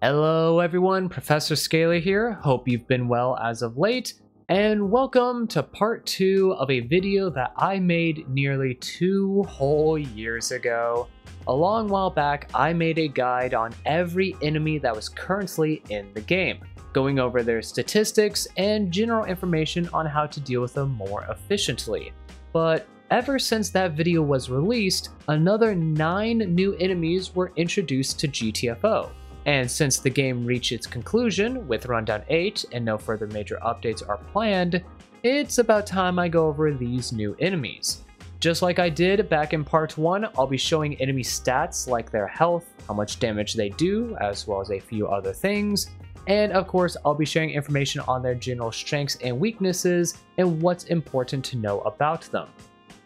Hello everyone, Professor Scaler here. Hope you've been well as of late, and welcome to part 2 of a video that I made nearly two whole years ago. A long while back, I made a guide on every enemy that was currently in the game, going over their statistics and general information on how to deal with them more efficiently. But ever since that video was released, another 9 new enemies were introduced to GTFO. And since the game reached its conclusion with Rundown 8 and no further major updates are planned, it's about time I go over these new enemies. Just like I did back in part 1, I'll be showing enemy stats like their health, how much damage they do, as well as a few other things. And of course, I'll be sharing information on their general strengths and weaknesses and what's important to know about them.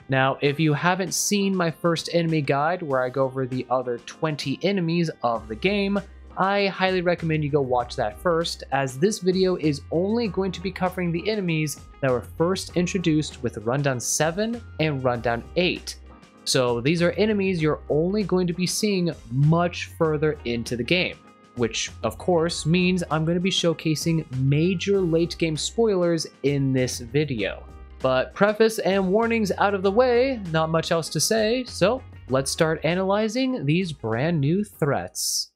Now, if you haven't seen my first enemy guide where I go over the other 20 enemies of the game, I highly recommend you go watch that first, as this video is only going to be covering the enemies that were first introduced with Rundown 7 and Rundown 8. So these are enemies you're only going to be seeing much further into the game, which of course means I'm going to be showcasing major late game spoilers in this video. But preface and warnings out of the way, not much else to say, so let's start analyzing these brand new threats.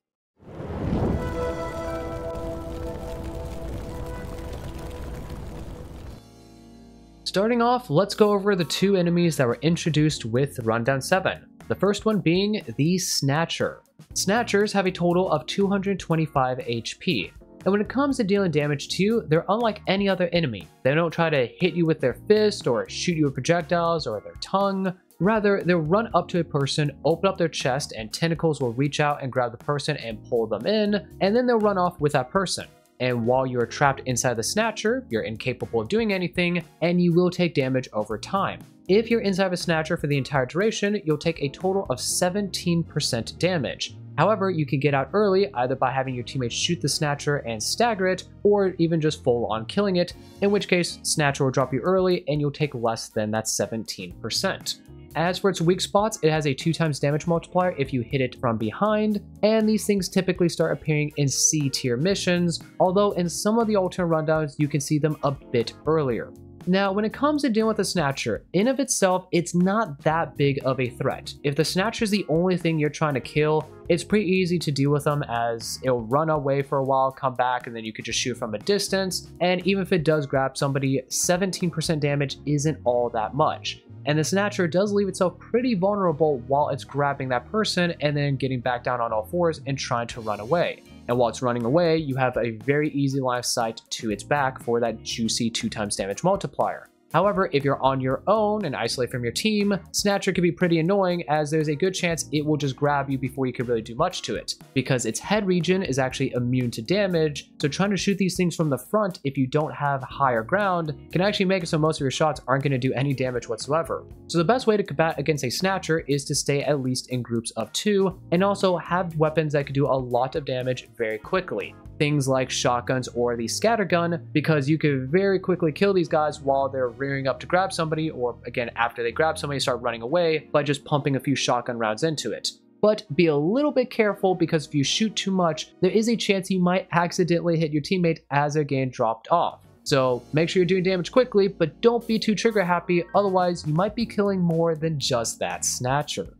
Starting off, let's go over the two enemies that were introduced with Rundown 7. The first one being the Snatcher. Snatchers have a total of 225 HP, and when it comes to dealing damage to you, they're unlike any other enemy. They don't try to hit you with their fist or shoot you with projectiles or their tongue. Rather, they'll run up to a person, open up their chest, and tentacles will reach out and grab the person and pull them in, and then they'll run off with that person and while you're trapped inside the Snatcher, you're incapable of doing anything, and you will take damage over time. If you're inside of a Snatcher for the entire duration, you'll take a total of 17% damage. However, you can get out early either by having your teammates shoot the Snatcher and stagger it, or even just full on killing it, in which case Snatcher will drop you early and you'll take less than that 17%. As for its weak spots, it has a 2 times damage multiplier if you hit it from behind, and these things typically start appearing in C tier missions, although in some of the alternate rundowns you can see them a bit earlier. Now, when it comes to dealing with the Snatcher, in of itself, it's not that big of a threat. If the Snatcher is the only thing you're trying to kill, it's pretty easy to deal with them as it'll run away for a while, come back, and then you could just shoot from a distance. And even if it does grab somebody, 17% damage isn't all that much and the Snatcher does leave itself pretty vulnerable while it's grabbing that person and then getting back down on all fours and trying to run away. And while it's running away, you have a very easy line of sight to its back for that juicy 2 times damage multiplier. However, if you're on your own and isolate from your team, Snatcher can be pretty annoying as there's a good chance it will just grab you before you can really do much to it, because its head region is actually immune to damage, so trying to shoot these things from the front if you don't have higher ground can actually make it so most of your shots aren't going to do any damage whatsoever. So the best way to combat against a Snatcher is to stay at least in groups of two, and also have weapons that can do a lot of damage very quickly things like shotguns or the scattergun because you could very quickly kill these guys while they're rearing up to grab somebody or again after they grab somebody start running away by just pumping a few shotgun rounds into it. But be a little bit careful because if you shoot too much, there is a chance you might accidentally hit your teammate as they're dropped off. So make sure you're doing damage quickly, but don't be too trigger happy, otherwise you might be killing more than just that snatcher.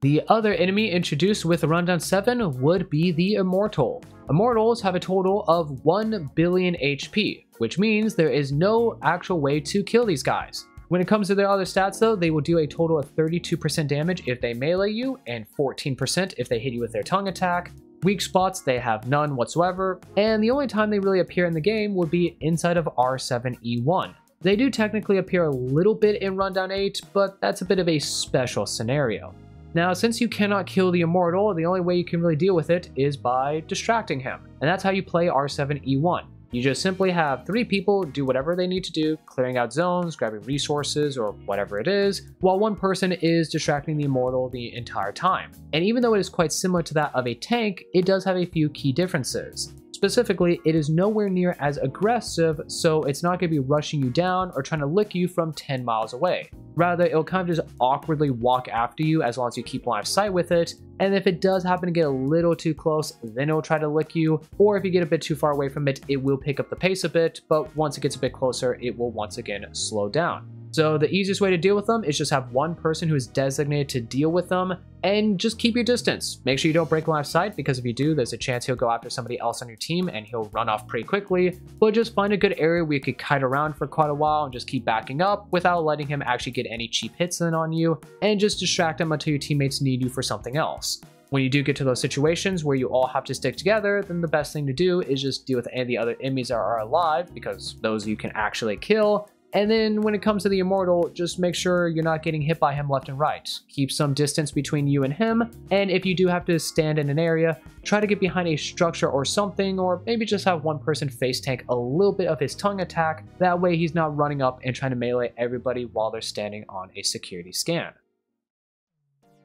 The other enemy introduced with Rundown 7 would be the Immortal. Immortals have a total of 1 billion HP, which means there is no actual way to kill these guys. When it comes to their other stats though, they will do a total of 32% damage if they melee you, and 14% if they hit you with their tongue attack. Weak spots, they have none whatsoever, and the only time they really appear in the game would be inside of R7E1. They do technically appear a little bit in Rundown 8, but that's a bit of a special scenario. Now, since you cannot kill the Immortal, the only way you can really deal with it is by distracting him. And that's how you play R7E1. You just simply have three people do whatever they need to do, clearing out zones, grabbing resources, or whatever it is, while one person is distracting the Immortal the entire time. And even though it is quite similar to that of a tank, it does have a few key differences. Specifically, it is nowhere near as aggressive, so it's not going to be rushing you down or trying to lick you from 10 miles away. Rather, it'll kind of just awkwardly walk after you as long as you keep line of sight with it, and if it does happen to get a little too close, then it'll try to lick you, or if you get a bit too far away from it, it will pick up the pace a bit, but once it gets a bit closer, it will once again slow down. So the easiest way to deal with them is just have one person who is designated to deal with them and just keep your distance. Make sure you don't break line of sight because if you do, there's a chance he'll go after somebody else on your team and he'll run off pretty quickly. But just find a good area where you could kite around for quite a while and just keep backing up without letting him actually get any cheap hits in on you and just distract him until your teammates need you for something else. When you do get to those situations where you all have to stick together, then the best thing to do is just deal with any of the other enemies that are alive because those you can actually kill and then when it comes to the Immortal, just make sure you're not getting hit by him left and right. Keep some distance between you and him, and if you do have to stand in an area, try to get behind a structure or something, or maybe just have one person face tank a little bit of his tongue attack. That way he's not running up and trying to melee everybody while they're standing on a security scan.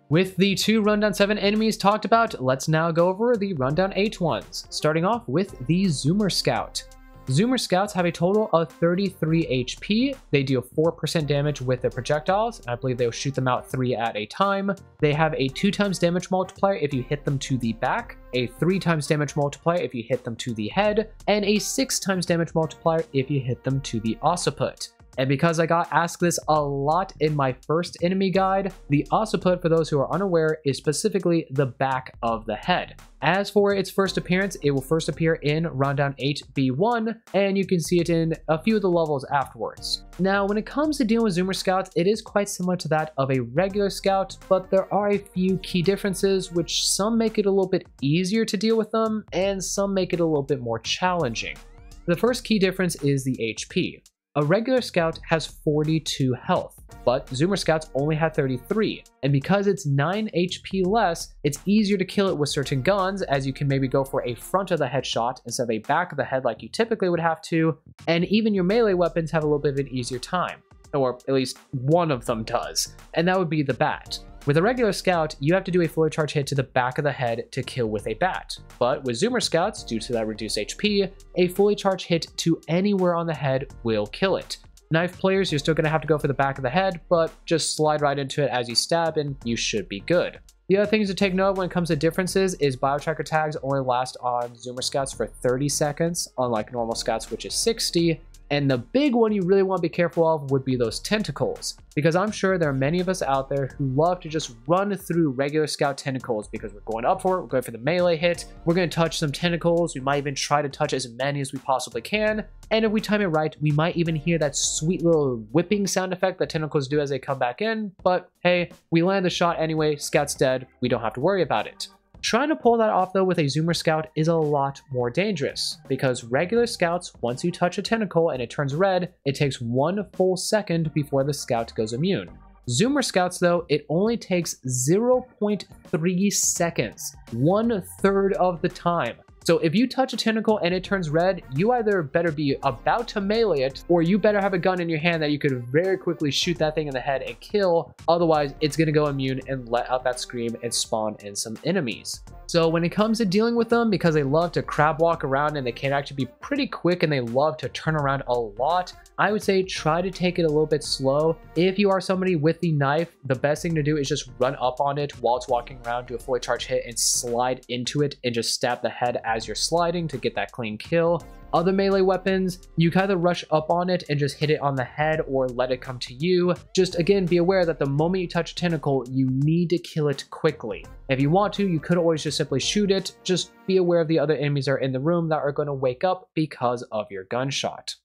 With the two Rundown 7 enemies talked about, let's now go over the Rundown 8 ones, starting off with the Zoomer Scout. Zoomer Scouts have a total of 33 HP. They deal 4% damage with their projectiles. I believe they'll shoot them out 3 at a time. They have a 2 times damage multiplier if you hit them to the back, a 3 times damage multiplier if you hit them to the head, and a 6 times damage multiplier if you hit them to the occiput. And because I got asked this a lot in my first enemy guide, the occiput, for those who are unaware, is specifically the back of the head. As for its first appearance, it will first appear in Rundown 8B1, and you can see it in a few of the levels afterwards. Now, when it comes to dealing with Zoomer Scouts, it is quite similar to that of a regular Scout, but there are a few key differences, which some make it a little bit easier to deal with them, and some make it a little bit more challenging. The first key difference is the HP. A regular scout has 42 health, but Zoomer scouts only have 33. And because it's 9 HP less, it's easier to kill it with certain guns, as you can maybe go for a front of the head shot instead of a back of the head like you typically would have to, and even your melee weapons have a little bit of an easier time. Or at least one of them does, and that would be the bat. With a regular scout, you have to do a fully charged hit to the back of the head to kill with a bat. But with Zoomer scouts, due to that reduced HP, a fully charged hit to anywhere on the head will kill it. Knife players, you're still going to have to go for the back of the head, but just slide right into it as you stab and you should be good. The other things to take note when it comes to differences is biotracker tags only last on Zoomer scouts for 30 seconds, unlike normal scouts which is 60, and the big one you really want to be careful of would be those tentacles, because I'm sure there are many of us out there who love to just run through regular scout tentacles because we're going up for it, we're going for the melee hit, we're going to touch some tentacles, we might even try to touch as many as we possibly can, and if we time it right, we might even hear that sweet little whipping sound effect that tentacles do as they come back in, but hey, we land the shot anyway, scout's dead, we don't have to worry about it. Trying to pull that off though with a Zoomer Scout is a lot more dangerous, because regular Scouts, once you touch a tentacle and it turns red, it takes one full second before the Scout goes immune. Zoomer Scouts though, it only takes 0.3 seconds, one third of the time. So if you touch a tentacle and it turns red, you either better be about to melee it, or you better have a gun in your hand that you could very quickly shoot that thing in the head and kill. Otherwise, it's going to go immune and let out that scream and spawn in some enemies. So when it comes to dealing with them, because they love to crab walk around and they can actually be pretty quick and they love to turn around a lot, I would say try to take it a little bit slow. If you are somebody with the knife, the best thing to do is just run up on it while it's walking around, do a fully charged hit and slide into it and just stab the head as you're sliding to get that clean kill. Other melee weapons, you kind of rush up on it and just hit it on the head or let it come to you. Just again, be aware that the moment you touch a tentacle, you need to kill it quickly. If you want to, you could always just simply shoot it. Just be aware of the other enemies that are in the room that are going to wake up because of your gunshot.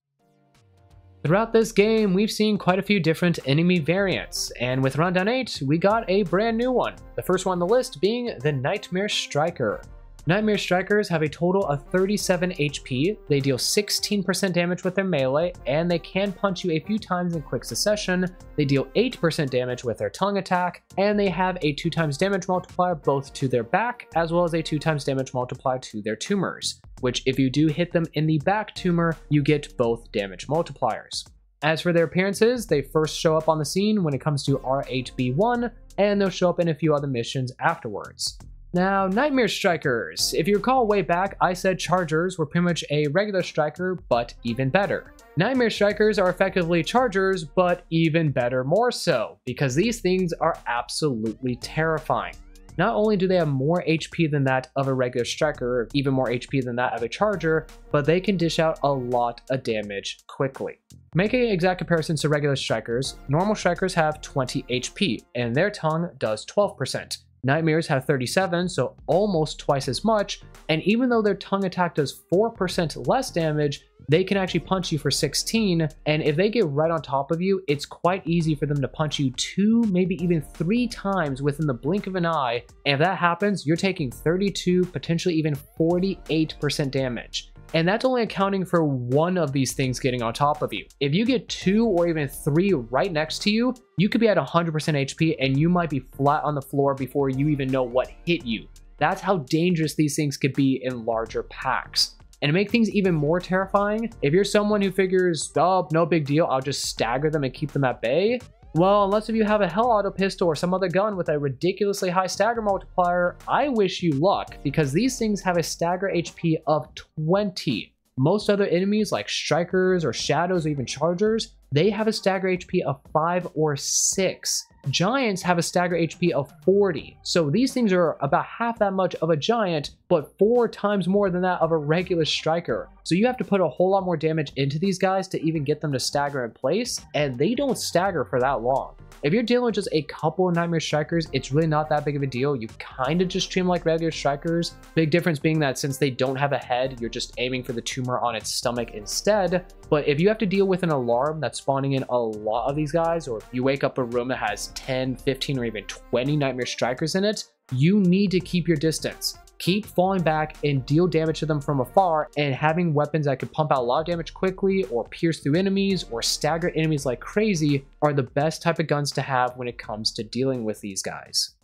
Throughout this game, we've seen quite a few different enemy variants, and with Rundown 8, we got a brand new one. The first one on the list being the Nightmare Striker. Nightmare Strikers have a total of 37 HP, they deal 16% damage with their melee, and they can punch you a few times in quick succession. They deal 8% damage with their tongue attack, and they have a 2 times damage multiplier both to their back, as well as a 2 times damage multiplier to their tumors, which if you do hit them in the back tumor, you get both damage multipliers. As for their appearances, they first show up on the scene when it comes to R8B1, and they'll show up in a few other missions afterwards. Now, Nightmare Strikers. If you recall way back, I said Chargers were pretty much a regular striker, but even better. Nightmare Strikers are effectively Chargers, but even better more so, because these things are absolutely terrifying. Not only do they have more HP than that of a regular striker, even more HP than that of a charger, but they can dish out a lot of damage quickly. Making an exact comparisons to regular strikers, normal strikers have 20 HP, and their tongue does 12%. Nightmares have 37, so almost twice as much, and even though their tongue attack does 4% less damage, they can actually punch you for 16, and if they get right on top of you, it's quite easy for them to punch you two, maybe even three times within the blink of an eye, and if that happens, you're taking 32, potentially even 48% damage. And that's only accounting for one of these things getting on top of you. If you get two or even three right next to you, you could be at 100% HP and you might be flat on the floor before you even know what hit you. That's how dangerous these things could be in larger packs. And to make things even more terrifying, if you're someone who figures, oh, no big deal, I'll just stagger them and keep them at bay, well, unless if you have a Hell Auto pistol or some other gun with a ridiculously high stagger multiplier, I wish you luck, because these things have a stagger HP of 20. Most other enemies like Strikers or Shadows or even Chargers, they have a stagger HP of 5 or 6. Giants have a stagger HP of 40. So these things are about half that much of a giant, but four times more than that of a regular striker. So you have to put a whole lot more damage into these guys to even get them to stagger in place, and they don't stagger for that long. If you're dealing with just a couple of Nightmare Strikers, it's really not that big of a deal. You kind of just treat them like regular Strikers. Big difference being that since they don't have a head, you're just aiming for the tumor on its stomach instead. But if you have to deal with an alarm that's spawning in a lot of these guys, or you wake up a room that has 10, 15, or even 20 Nightmare Strikers in it, you need to keep your distance keep falling back and deal damage to them from afar and having weapons that can pump out a lot of damage quickly or pierce through enemies or stagger enemies like crazy are the best type of guns to have when it comes to dealing with these guys.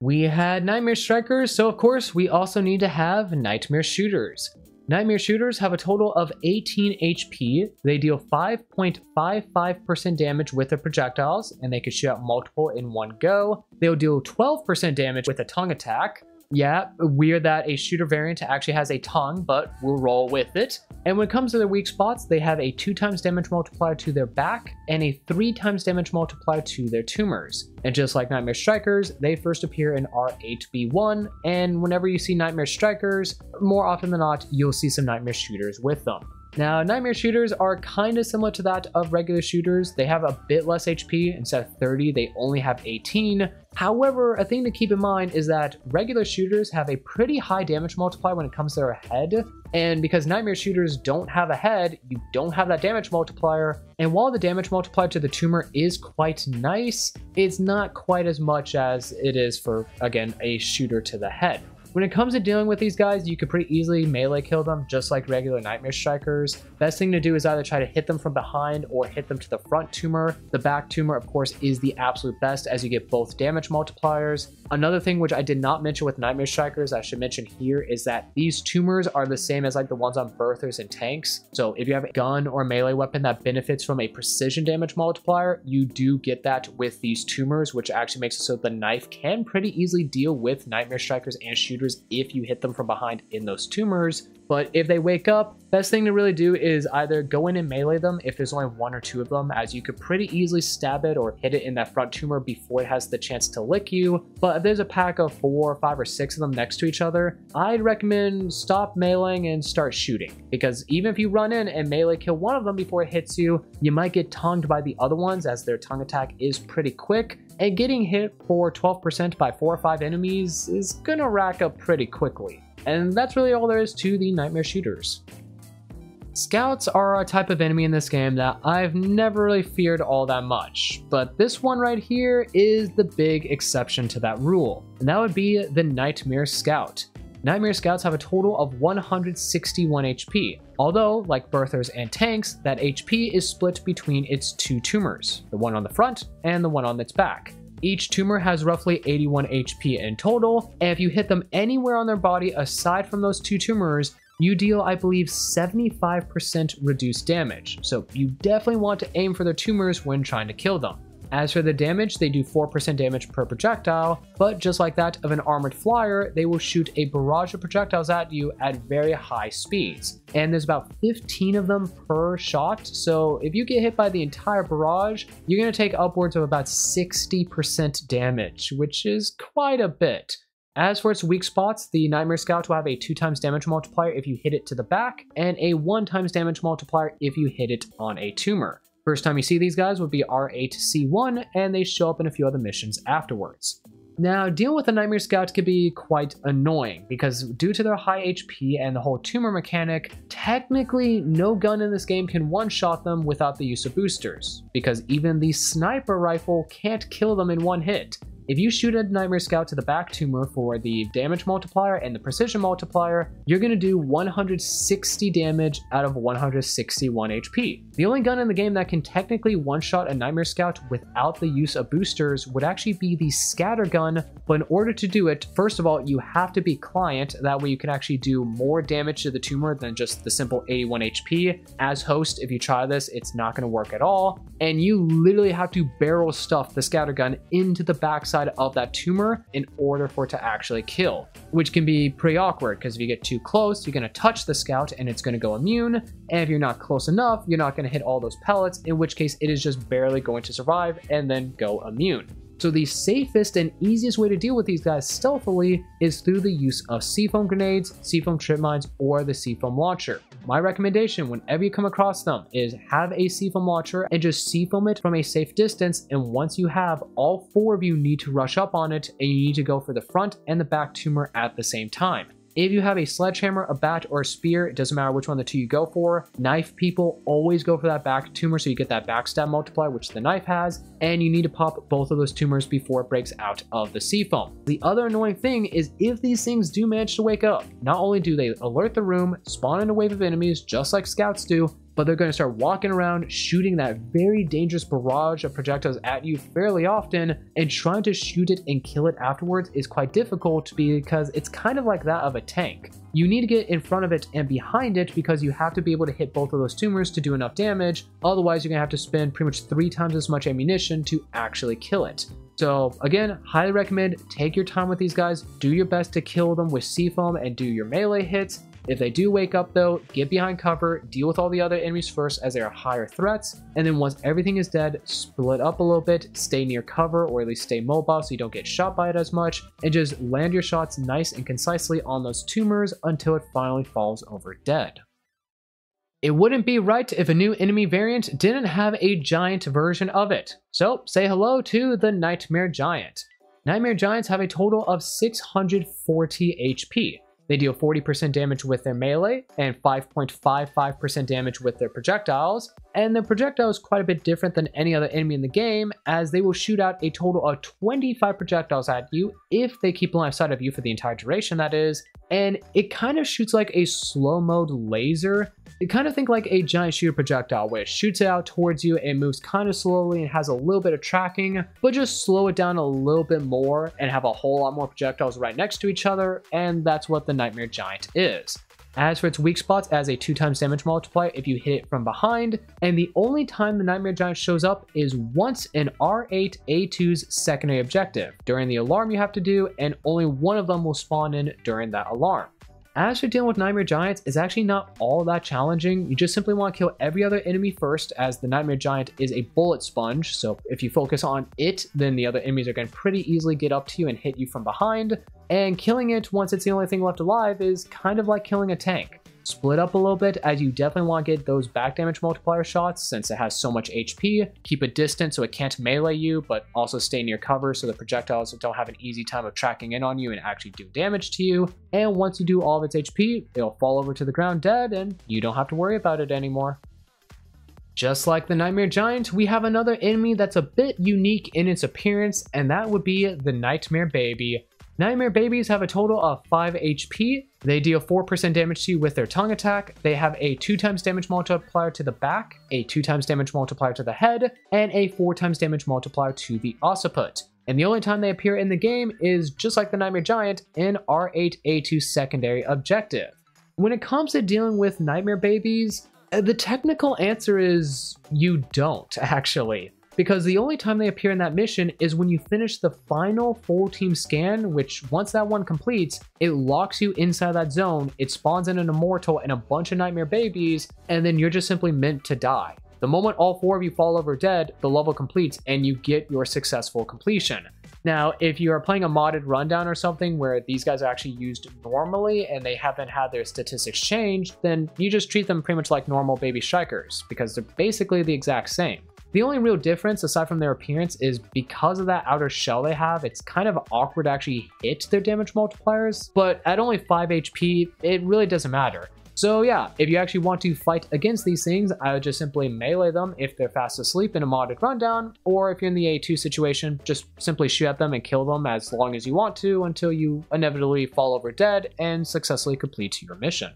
We had Nightmare Strikers, so of course we also need to have Nightmare Shooters. Nightmare Shooters have a total of 18 HP. They deal 5.55% damage with their projectiles, and they can shoot out multiple in one go. They'll deal 12% damage with a tongue attack. Yeah, weird that a shooter variant actually has a tongue, but we'll roll with it. And when it comes to their weak spots, they have a 2 times damage multiplier to their back and a 3 times damage multiplier to their tumors. And just like Nightmare Strikers, they first appear in R8B1, and whenever you see Nightmare Strikers, more often than not, you'll see some Nightmare Shooters with them. Now, Nightmare Shooters are kind of similar to that of regular shooters. They have a bit less HP. Instead of 30, they only have 18. However, a thing to keep in mind is that regular shooters have a pretty high damage multiplier when it comes to their head. And because Nightmare Shooters don't have a head, you don't have that damage multiplier. And while the damage multiplier to the tumor is quite nice, it's not quite as much as it is for, again, a shooter to the head. When it comes to dealing with these guys, you could pretty easily melee kill them, just like regular Nightmare Strikers. Best thing to do is either try to hit them from behind or hit them to the front tumor. The back tumor, of course, is the absolute best as you get both damage multipliers. Another thing which I did not mention with Nightmare Strikers, I should mention here, is that these tumors are the same as like the ones on Birthers and tanks. So if you have a gun or melee weapon that benefits from a precision damage multiplier, you do get that with these tumors, which actually makes it so the knife can pretty easily deal with Nightmare Strikers and shooters if you hit them from behind in those tumors. But if they wake up, best thing to really do is either go in and melee them if there's only one or two of them, as you could pretty easily stab it or hit it in that front tumor before it has the chance to lick you. But if there's a pack of four, five, or six of them next to each other, I'd recommend stop meleeing and start shooting. Because even if you run in and melee kill one of them before it hits you, you might get tongued by the other ones as their tongue attack is pretty quick and getting hit for 12% by 4 or 5 enemies is gonna rack up pretty quickly. And that's really all there is to the Nightmare Shooters. Scouts are a type of enemy in this game that I've never really feared all that much, but this one right here is the big exception to that rule, and that would be the Nightmare Scout. Nightmare Scouts have a total of 161 HP, although, like Birthers and Tanks, that HP is split between its two tumors, the one on the front and the one on its back. Each tumor has roughly 81 HP in total, and if you hit them anywhere on their body aside from those two tumors, you deal, I believe, 75% reduced damage. So you definitely want to aim for their tumors when trying to kill them. As for the damage, they do 4% damage per projectile, but just like that of an armored flyer, they will shoot a barrage of projectiles at you at very high speeds. And there's about 15 of them per shot, so if you get hit by the entire barrage, you're going to take upwards of about 60% damage, which is quite a bit. As for its weak spots, the Nightmare Scout will have a 2 times damage multiplier if you hit it to the back, and a 1 times damage multiplier if you hit it on a tumor. First time you see these guys would be R8C1, and they show up in a few other missions afterwards. Now, dealing with the Nightmare Scout can be quite annoying, because due to their high HP and the whole tumor mechanic, technically no gun in this game can one-shot them without the use of boosters, because even the sniper rifle can't kill them in one hit. If you shoot a Nightmare Scout to the back tumor for the damage multiplier and the precision multiplier, you're going to do 160 damage out of 161 HP. The only gun in the game that can technically one-shot a Nightmare Scout without the use of boosters would actually be the Scatter Gun, but in order to do it, first of all, you have to be Client, that way you can actually do more damage to the tumor than just the simple 81 HP. As host, if you try this, it's not going to work at all, and you literally have to barrel stuff the Scatter Gun into the backside of that tumor in order for it to actually kill, which can be pretty awkward because if you get too close, you're going to touch the scout and it's going to go immune. And if you're not close enough, you're not going to hit all those pellets, in which case it is just barely going to survive and then go immune. So the safest and easiest way to deal with these guys stealthily is through the use of C-foam grenades, C-foam trip mines, or the C-foam launcher. My recommendation whenever you come across them is have a C-foam launcher and just C-foam it from a safe distance and once you have, all four of you need to rush up on it and you need to go for the front and the back tumor at the same time. If you have a sledgehammer, a bat, or a spear, it doesn't matter which one of the two you go for. Knife people always go for that back tumor so you get that backstab multiplier, which the knife has, and you need to pop both of those tumors before it breaks out of the C-foam. The other annoying thing is if these things do manage to wake up, not only do they alert the room, spawn in a wave of enemies just like scouts do, but they're going to start walking around shooting that very dangerous barrage of projectiles at you fairly often and trying to shoot it and kill it afterwards is quite difficult because it's kind of like that of a tank. You need to get in front of it and behind it because you have to be able to hit both of those tumors to do enough damage, otherwise you're going to have to spend pretty much three times as much ammunition to actually kill it. So again, highly recommend take your time with these guys, do your best to kill them with C-foam and do your melee hits, if they do wake up though, get behind cover, deal with all the other enemies first as they are higher threats, and then once everything is dead, split up a little bit, stay near cover or at least stay mobile so you don't get shot by it as much, and just land your shots nice and concisely on those tumors until it finally falls over dead. It wouldn't be right if a new enemy variant didn't have a giant version of it. So say hello to the Nightmare Giant. Nightmare Giants have a total of 640 HP. They deal 40% damage with their melee and 5.55% damage with their projectiles, and their projectile is quite a bit different than any other enemy in the game as they will shoot out a total of 25 projectiles at you if they keep line of sight of you for the entire duration that is, and it kind of shoots like a slow mode laser. You kind of think like a giant shooter projectile, which shoots out towards you and moves kind of slowly and has a little bit of tracking, but just slow it down a little bit more and have a whole lot more projectiles right next to each other, and that's what the Nightmare Giant is. As for its weak spots, as a 2 times damage multiplier if you hit it from behind, and the only time the Nightmare Giant shows up is once in R8A2's secondary objective, during the alarm you have to do, and only one of them will spawn in during that alarm. As you're dealing with Nightmare Giants, it's actually not all that challenging. You just simply want to kill every other enemy first, as the Nightmare Giant is a bullet sponge, so if you focus on it, then the other enemies are going to pretty easily get up to you and hit you from behind, and killing it once it's the only thing left alive is kind of like killing a tank split up a little bit as you definitely want to get those back damage multiplier shots since it has so much HP. Keep it distant so it can't melee you, but also stay near cover so the projectiles don't have an easy time of tracking in on you and actually do damage to you. And once you do all of its HP, it'll fall over to the ground dead and you don't have to worry about it anymore. Just like the Nightmare Giant, we have another enemy that's a bit unique in its appearance, and that would be the Nightmare Baby. Nightmare Babies have a total of 5 HP. They deal 4% damage to you with their tongue attack. They have a 2 times damage multiplier to the back, a 2 times damage multiplier to the head, and a 4 times damage multiplier to the occiput. And the only time they appear in the game is just like the Nightmare Giant in R8A2 secondary objective. When it comes to dealing with Nightmare Babies, uh, the technical answer is you don't, actually. Because the only time they appear in that mission is when you finish the final full team scan, which once that one completes, it locks you inside that zone, it spawns in an immortal and a bunch of nightmare babies, and then you're just simply meant to die. The moment all four of you fall over dead, the level completes and you get your successful completion. Now, if you are playing a modded rundown or something where these guys are actually used normally and they haven't had their statistics changed, then you just treat them pretty much like normal baby strikers because they're basically the exact same. The only real difference, aside from their appearance, is because of that outer shell they have, it's kind of awkward to actually hit their damage multipliers, but at only 5 HP, it really doesn't matter. So yeah, if you actually want to fight against these things, I would just simply melee them if they're fast asleep in a modded rundown, or if you're in the A2 situation, just simply shoot at them and kill them as long as you want to until you inevitably fall over dead and successfully complete your mission.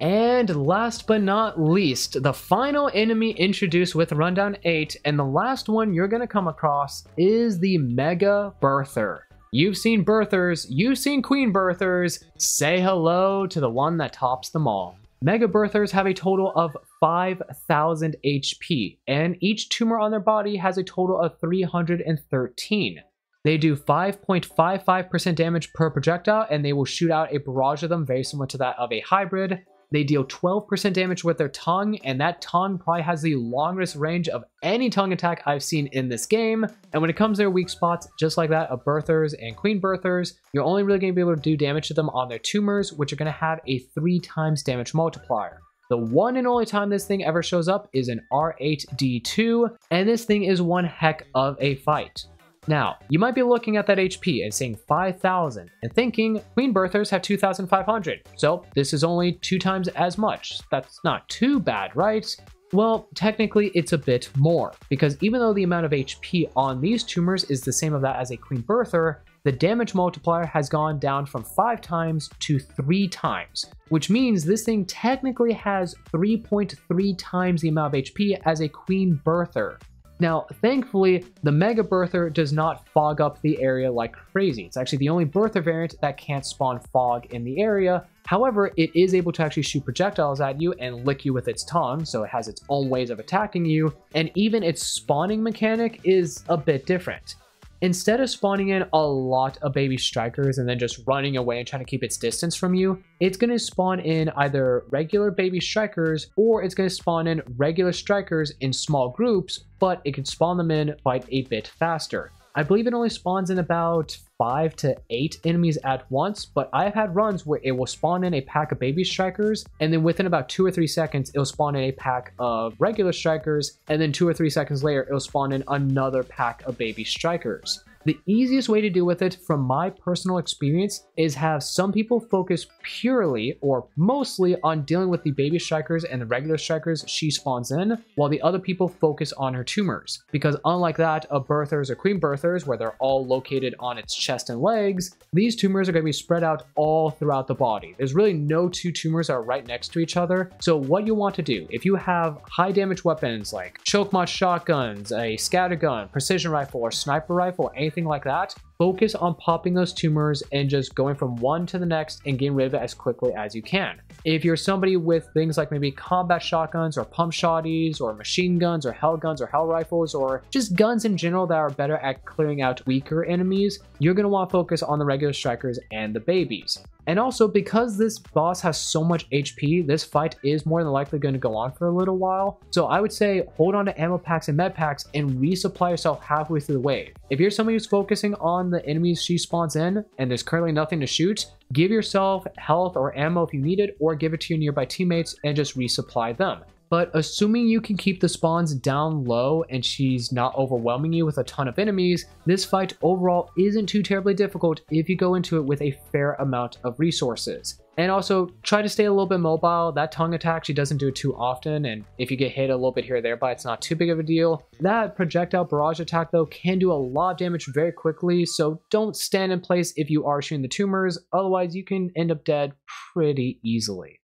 And last but not least, the final enemy introduced with Rundown 8, and the last one you're going to come across is the Mega Birther. You've seen birthers, you've seen queen birthers. Say hello to the one that tops them all. Mega birthers have a total of 5,000 HP, and each tumor on their body has a total of 313. They do 5.55% damage per projectile, and they will shoot out a barrage of them very similar to that of a hybrid. They deal 12% damage with their tongue, and that tongue probably has the longest range of any tongue attack I've seen in this game. And when it comes to their weak spots, just like that of Birthers and Queen Birthers, you're only really going to be able to do damage to them on their tumors, which are going to have a 3 times damage multiplier. The one and only time this thing ever shows up is an R8D2, and this thing is one heck of a fight. Now, you might be looking at that HP and saying 5,000 and thinking Queen Birthers have 2,500, so this is only two times as much. That's not too bad, right? Well, technically it's a bit more, because even though the amount of HP on these tumors is the same of that as a Queen Birther, the damage multiplier has gone down from 5 times to 3 times, which means this thing technically has 3.3 times the amount of HP as a Queen Birther. Now, thankfully, the Mega Birther does not fog up the area like crazy. It's actually the only Birther variant that can't spawn fog in the area. However, it is able to actually shoot projectiles at you and lick you with its tongue, so it has its own ways of attacking you, and even its spawning mechanic is a bit different. Instead of spawning in a lot of baby strikers and then just running away and trying to keep its distance from you, it's going to spawn in either regular baby strikers or it's going to spawn in regular strikers in small groups, but it can spawn them in quite a bit faster. I believe it only spawns in about five to eight enemies at once, but I've had runs where it will spawn in a pack of baby strikers, and then within about two or three seconds, it'll spawn in a pack of regular strikers, and then two or three seconds later, it'll spawn in another pack of baby strikers. The easiest way to deal with it from my personal experience is have some people focus purely or mostly on dealing with the baby strikers and the regular strikers she spawns in, while the other people focus on her tumors. Because unlike that of birthers or queen birthers, where they're all located on its chest and legs, these tumors are going to be spread out all throughout the body. There's really no two tumors that are right next to each other. So what you want to do, if you have high damage weapons like Choke Mod shotguns, a scattergun, precision rifle, or sniper rifle, anything anything like that, focus on popping those tumors and just going from one to the next and getting rid of it as quickly as you can. If you're somebody with things like maybe combat shotguns or pump shotties or machine guns or hell guns or hell rifles or just guns in general that are better at clearing out weaker enemies, you're going to want to focus on the regular strikers and the babies. And also, because this boss has so much HP, this fight is more than likely going to go on for a little while. So I would say hold on to ammo packs and med packs and resupply yourself halfway through the wave. If you're somebody who's focusing on the enemies she spawns in and there's currently nothing to shoot, give yourself health or ammo if you need it, or give it to your nearby teammates and just resupply them but assuming you can keep the spawns down low and she's not overwhelming you with a ton of enemies, this fight overall isn't too terribly difficult if you go into it with a fair amount of resources. And also, try to stay a little bit mobile. That tongue attack, she doesn't do it too often, and if you get hit a little bit here or there, but it's not too big of a deal. That projectile barrage attack, though, can do a lot of damage very quickly, so don't stand in place if you are shooting the tumors, otherwise you can end up dead pretty easily.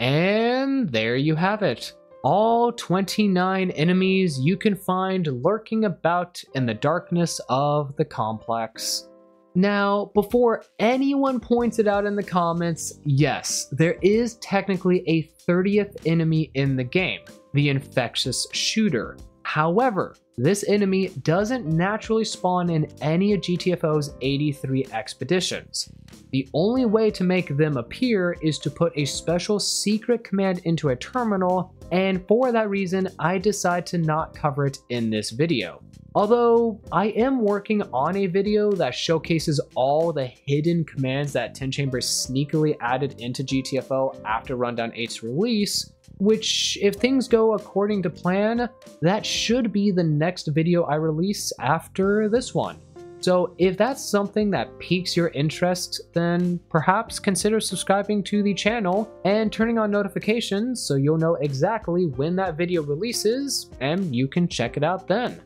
And there you have it. All 29 enemies you can find lurking about in the darkness of the complex. Now, before anyone points it out in the comments, yes, there is technically a 30th enemy in the game. the Infectious Shooter. However, this enemy doesn't naturally spawn in any of GTFO's 83 expeditions. The only way to make them appear is to put a special secret command into a terminal, and for that reason, I decide to not cover it in this video. Although I am working on a video that showcases all the hidden commands that 10 Chambers sneakily added into GTFO after Rundown 8's release, which if things go according to plan, that should be the next video I release after this one. So if that's something that piques your interest, then perhaps consider subscribing to the channel and turning on notifications so you'll know exactly when that video releases and you can check it out then.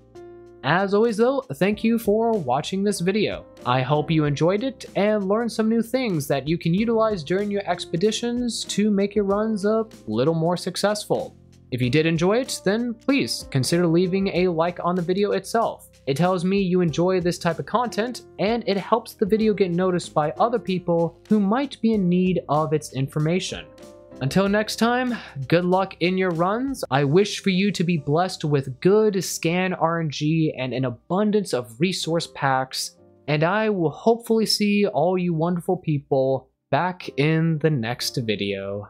As always though, thank you for watching this video. I hope you enjoyed it and learned some new things that you can utilize during your expeditions to make your runs a little more successful. If you did enjoy it, then please consider leaving a like on the video itself. It tells me you enjoy this type of content, and it helps the video get noticed by other people who might be in need of its information. Until next time, good luck in your runs. I wish for you to be blessed with good scan RNG and an abundance of resource packs, and I will hopefully see all you wonderful people back in the next video.